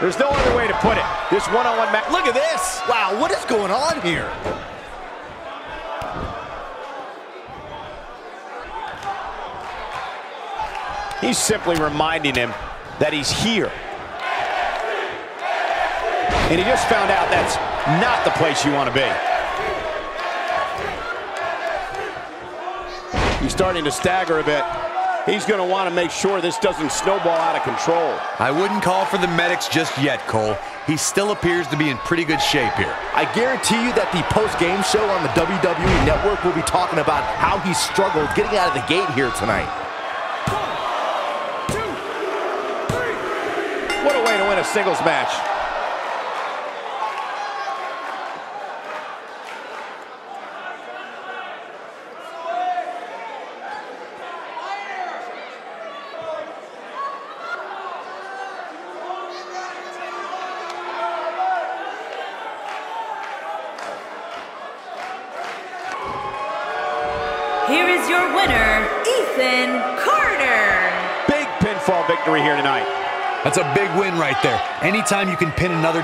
There's no other way to put it. This one-on-one match. Look at this. Wow, what is going on here? He's simply reminding him that he's here. And he just found out that's not the place you want to be. He's starting to stagger a bit. He's going to want to make sure this doesn't snowball out of control. I wouldn't call for the medics just yet, Cole. He still appears to be in pretty good shape here. I guarantee you that the post-game show on the WWE Network will be talking about how he struggled getting out of the gate here tonight. What a way to win a singles match. Here is your winner, Ethan Carter. Big pinfall victory here tonight. That's a big win right there. Anytime you can pin another